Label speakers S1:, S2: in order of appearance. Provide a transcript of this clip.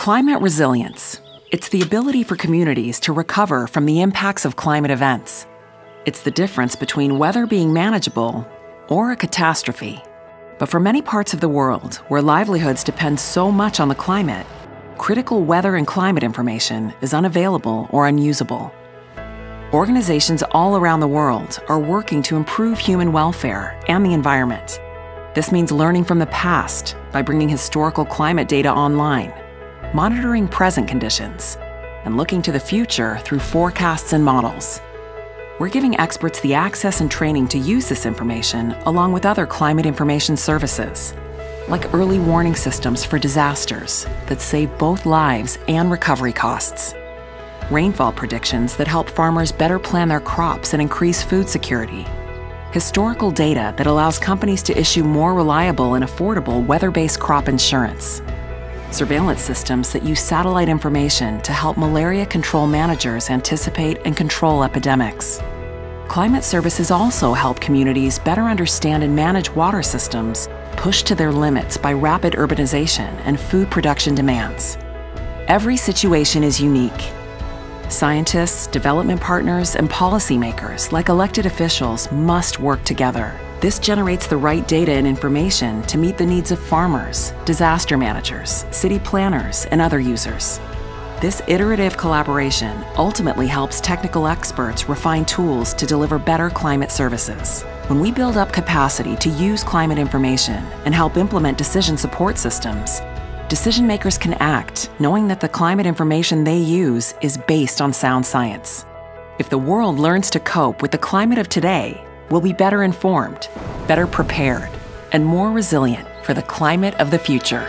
S1: Climate resilience. It's the ability for communities to recover from the impacts of climate events. It's the difference between weather being manageable or a catastrophe. But for many parts of the world where livelihoods depend so much on the climate, critical weather and climate information is unavailable or unusable. Organizations all around the world are working to improve human welfare and the environment. This means learning from the past by bringing historical climate data online, monitoring present conditions, and looking to the future through forecasts and models. We're giving experts the access and training to use this information along with other climate information services, like early warning systems for disasters that save both lives and recovery costs rainfall predictions that help farmers better plan their crops and increase food security, historical data that allows companies to issue more reliable and affordable weather based crop insurance, surveillance systems that use satellite information to help malaria control managers anticipate and control epidemics. Climate services also help communities better understand and manage water systems pushed to their limits by rapid urbanization and food production demands. Every situation is unique Scientists, development partners, and policymakers, like elected officials, must work together. This generates the right data and information to meet the needs of farmers, disaster managers, city planners, and other users. This iterative collaboration ultimately helps technical experts refine tools to deliver better climate services. When we build up capacity to use climate information and help implement decision support systems, decision makers can act knowing that the climate information they use is based on sound science. If the world learns to cope with the climate of today, we'll be better informed, better prepared, and more resilient for the climate of the future.